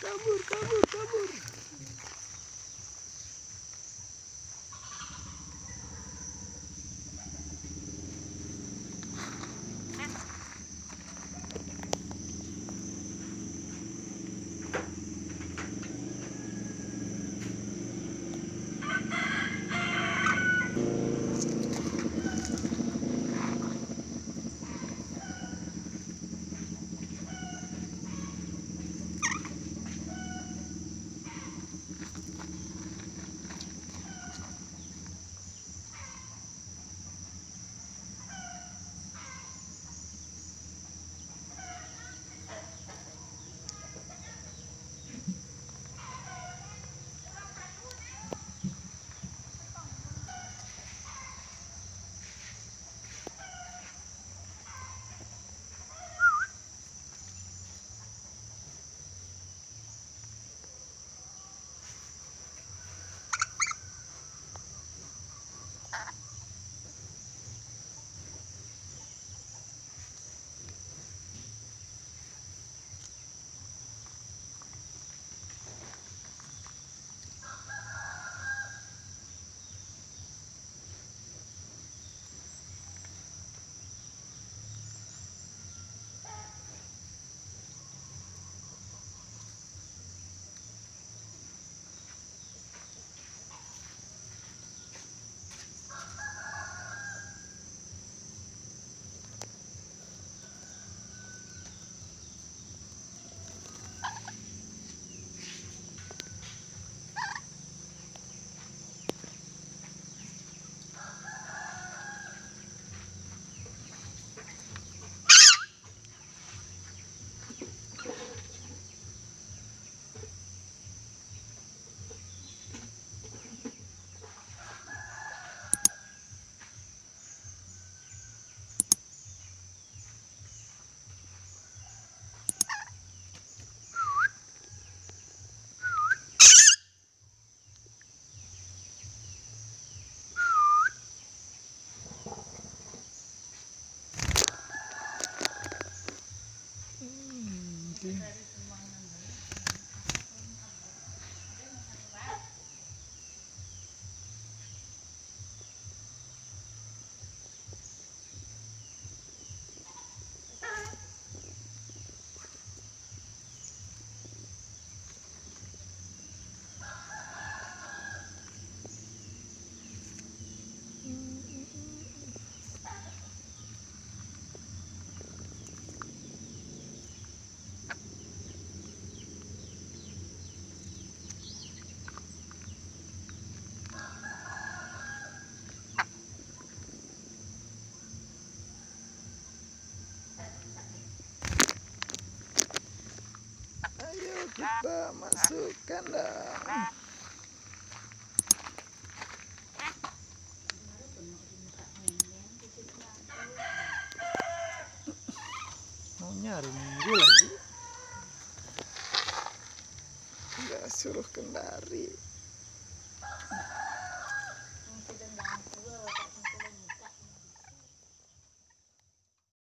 kabur kabur kabur 嗯。Kita masuk kandang. Mau nyari minggu lagi. Enggak suruh kendari.